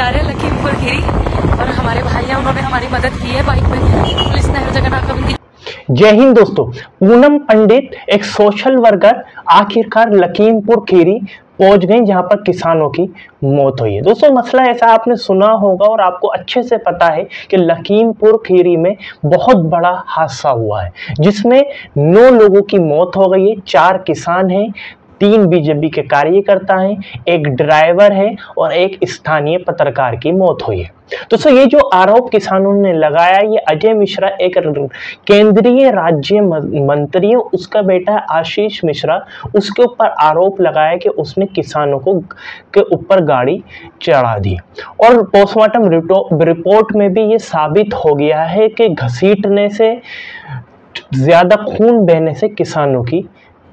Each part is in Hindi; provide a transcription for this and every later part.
जा रहे हैं लखीमपुर खीरी और हमारे भाई हैं उन्होंने हमारी मदद की है बाइक में पुलिस ने हर जगह नाकाबंदी जय हिंद दोस्तों, पूनम पंडित एक सोशल वर्कर, आखिरकार लखीमपुर खीरी पहुँच गई जहाँ पर किसानों की मौत हुई है। दोस्तों, मसला ऐसा आपने सुना होगा और आपको अच्छे से पता है कि लखीमपुर खीरी में बहुत बड़ा हादसा हुआ है, जिसमें नौ लोगों की मौत हो गई है, चार किसान हैं तीन बीजेपी के कार्यकर्ता हैं एक ड्राइवर है और एक स्थानीय पत्रकार की मौत हुई है। दोस्तों ये जो आरोप किसानों ने लगाया, ये अजय मिश्रा एक केंद्रीय राज्य मंत्री है, उसका बेटा आशीष मिश्रा, उसके ऊपर आरोप लगाया कि उसने किसानों को के ऊपर गाड़ी चढ़ा दी। और पोस्टमार्टम रिपोर्ट में भी ये साबित हो गया है कि घसीटने से, ज़्यादा खून बहने से किसानों की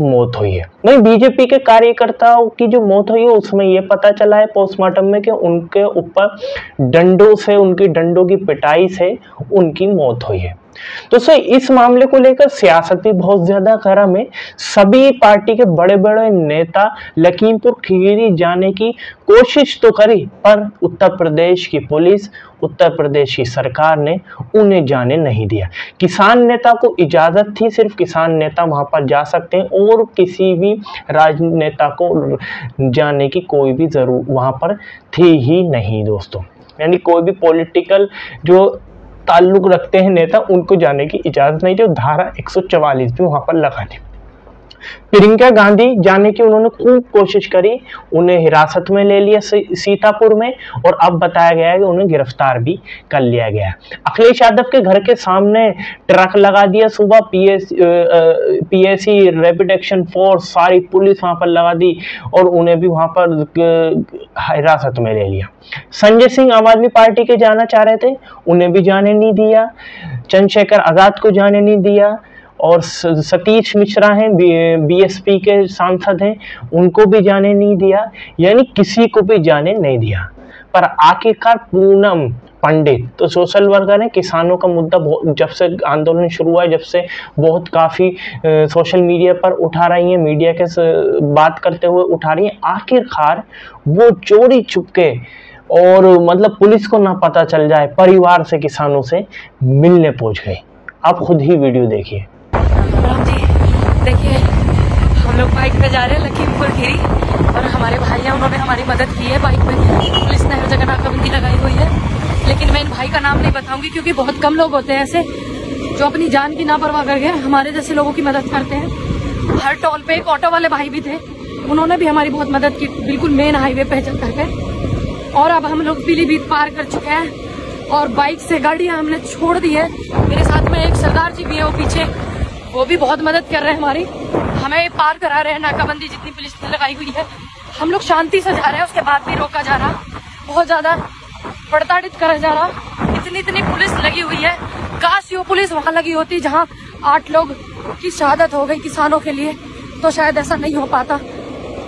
मौत हुई है। वही बीजेपी के कार्यकर्ताओं की जो मौत हुई है, उसमें यह पता चला है पोस्टमार्टम में कि उनके ऊपर डंडों से, उनकी डंडों की पिटाई से उनकी मौत हुई है। तो सर, इस मामले को लेकर सियासत भी बहुत ज़्यादा गर्म है। सभी पार्टी के बड़े बड़े नेता लखीमपुर खीरी जाने की कोशिश तो करी, पर उत्तर प्रदेश की पुलिस, उत्तर प्रदेश की सरकार ने उन्हें जाने नहीं दिया। किसान नेता को इजाज़त थी, सिर्फ़ किसान नेता वहाँ पर जा सकते हैं, और किसी भी राजनेता को जाने की कोई भी ज़रूर वहाँ पर थी ही नहीं, दोस्तों। यानी कोई भी पॉलिटिकल जो ताल्लुक रखते हैं नेता, उनको जाने की इजाज़त नहीं थी धारा 144 भी वहाँ पर लगा थी प्रियंका गांधी जाने की उन्होंने खूब कोशिश करी, उन्हें हिरासत में ले लिया सीतापुर में और अब बताया गया है कि उन्हें गिरफ़्तार भी कर लिया गया अखिलेश यादव के घर के सामने ट्रक लगा दिया, सुबह पीएस रैपिड एक्शन फोर्स सारी पुलिस वहाँ पर लगा दी और उन्हें भी वहाँ पर हिरासत में ले लिया। संजय सिंह आम आदमी पार्टी के जाना चाह रहे थे, उन्हें भी जाने नहीं दिया। चंद्रशेखर आज़ाद को जाने नहीं दिया। और सतीश मिश्रा हैं बीएसपी के सांसद हैं, उनको भी जाने नहीं दिया, यानी किसी को भी जाने नहीं दिया। पर आखिरकार पूनम पंडित तो सोशल वर्कर है, किसानों का मुद्दा जब से आंदोलन शुरू हुआ है, जब से बहुत काफ़ी सोशल मीडिया पर उठा रही हैं, मीडिया के बात करते हुए उठा रही हैं, आखिरकार वो चोरी चुपके और मतलब पुलिस को ना पता चल जाए, परिवार से किसानों से मिलने पहुँच गए। आप खुद ही वीडियो देखिए। राम जी देखिए, हम लोग बाइक पे जा रहे हैं, लखीमपुर खीरी और हमारे भाई हैं उन्होंने हमारी मदद की है बाइक में पुलिस ने हर जगह नाकाबंदी लगाई हुई है, लेकिन मैं इन भाई का नाम नहीं बताऊँगी, क्योंकि बहुत कम लोग होते हैं ऐसे, जो अपनी जान की ना परवाह करके हमारे जैसे लोगों की मदद करते हैं। हर टोल पे एक ऑटो वाले भाई भी थे, उन्होंने भी हमारी बहुत मदद की, बिल्कुल मेन हाईवे पे चल करके। और अब हम लोग पीलीभीत पार कर चुके हैं, और बाइक से गाड़ियाँ हमने छोड़ दी है। मेरे साथ में एक सरदार जी भी है, वो पीछे वो भी बहुत मदद कर रहे हैं हमारी। हमें पार करा रहे हैं नाकाबंदी जितनी पुलिस ने लगाई हुई है। हम लोग शांति से जा रहे हैं, उसके बाद भी रोका जा रहा। बहुत ज़्यादा प्रताड़ित करा जा रहा। इतनी इतनी पुलिस लगी हुई है। काश यो पुलिस वहाँ लगी होती जहाँ आठ लोग की शहादत हो गई किसानों के लिए। तो शायद ऐसा नहीं हो पाता।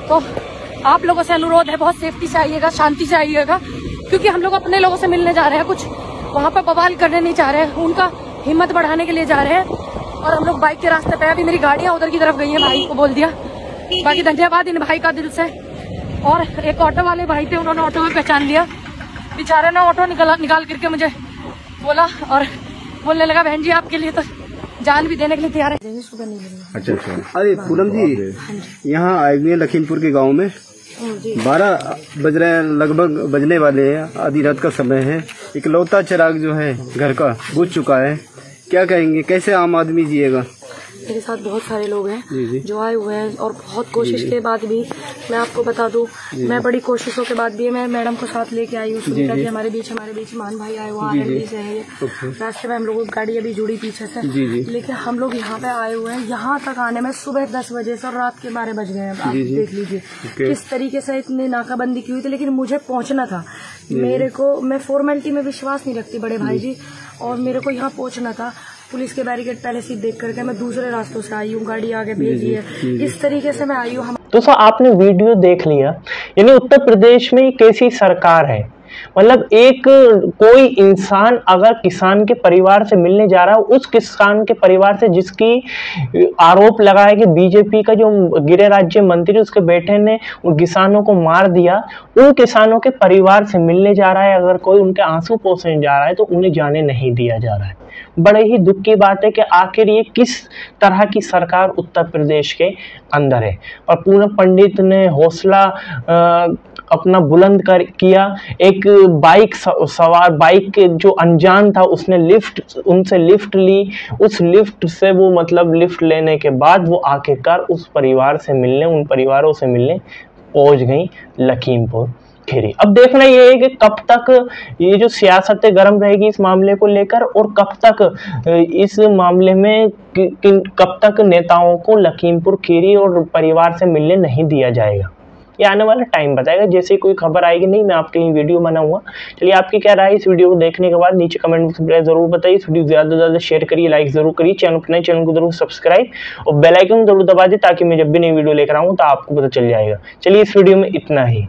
तो आप लोगों से अनुरोध है, बहुत सेफ्टी से आइएगा, शांति से आइएगा, क्योंकि हम लोग अपने लोगों से मिलने जा रहे हैं कुछ। वहाँ पर बवाल करने नहीं जा रहे हैं। उनका हिम्मत बढ़ाने के लिए जा रहे हैं। और हम लोग बाइक के रास्ते पे अभी मेरी गाड़ियाँ उधर की तरफ़ गई है, भाई को बोल दिया। बाकी धन्यवाद इन भाई का दिल से। और एक ऑटो वाले भाई थे उन्होंने ऑटो में पहचान लिया। बेचारे ने ऑटो निकाला निकाल करके मुझे बोला और बोलने लगा, बहन जी, आपके लिए तो जान भी देने के लिए तैयार है। अच्छा अच्छा। अरे, पूनम जी, यहाँ आए हुए लखीमपुर के गाँव में। बारह बज रहे हैं, लगभग बजने वाले हैं। आधी रात का समय है। इकलौता चिराग जो है, घर का, बुझ चुका है। क्या कहेंगे? कैसे आम आदमी जिएगा? मेरे साथ बहुत सारे लोग हैं जी आए हुए हैं और बहुत कोशिश के बाद भी मैं आपको बता दूँ मैं बड़ी कोशिशों के बाद भी मैं मैडम को साथ लेके आई हूँ सुनीता जी हमारे बीच हमारे बीच मान भाई आए हुआ आर से है रास्ते में हम लोगों की गाड़ी अभी जुड़ी पीछे से। लेकिन हम लोग यहाँ पे आए हुए हैं यहाँ तक आने में सुबह दस बजे से और रात के बारह बज गए हैं आप देख लीजिए। किस तरीके से इतनी नाकाबंदी की हुई थी लेकिन मुझे पहुँचना था। मेरे को मैं फॉर्मेलिटी में विश्वास नहीं रखती बड़े भाई जी और मेरे को यहाँ पहुँचना था। पुलिस के बैरिकेड पहले से देख करके मैं दूसरे रास्तों से आई हूँ गाड़ी आगे भेजी है। इस तरीके से मैं आई हूँ। दोस्तों आपने वीडियो देख लिया यानी उत्तर प्रदेश में कैसी सरकार है? मतलब एक, कोई इंसान अगर किसान के परिवार से मिलने जा रहा है, उस किसान के परिवार से जिसकी आरोप लगा है कि बीजेपी का जो गृह राज्य मंत्री उसके बेटे ने किसानों को मार दिया उन किसानों के परिवार से मिलने जा रहा है, अगर कोई उनके आँसू पोसने जा रहा है तो उन्हें जाने नहीं दिया जा रहा है। बड़े ही दुख की बात है कि आखिर ये किस तरह की सरकार उत्तर प्रदेश के अंदर है? और पूनम पंडित ने हौसला अपना बुलंद कर किया। एक बाइक सवार, बाइक के जो अनजान था, उसने लिफ्ट, उनसे लिफ्ट ली। उस लिफ्ट से वो मतलब लिफ्ट लेने के बाद वो आखिरकार उस परिवार से मिलने, उन परिवारों से मिलने पहुँच गई लखीमपुर खीरी। अब देखना ये है कि कब तक ये जो सियासत गर्म रहेगी इस मामले को लेकर और कब तक इस मामले में कब तक नेताओं को लखीमपुर खीरी और परिवार से मिलने नहीं दिया जाएगा। ये आने वाला टाइम बताएगा जैसे कोई खबर आएगी, नहीं, मैं आपके लिए वीडियो बनाऊँगा। चलिए, आपकी क्या राय इस वीडियो को देखने के बाद? नीचे कमेंट बॉक्स में ज़रूर बताइए। इस वीडियो ज़्यादा से ज़्यादा शेयर करिए लाइक ज़रूर करिए। चैनल पर नए चैनल को ज़रूर सब्सक्राइब और बेलाइकन ज़रूर दबा दिए ताकि मैं जब भी नई वीडियो लेकर आऊँ तो आपको पता चल जाएगा। चलिए, इस वीडियो में इतना ही।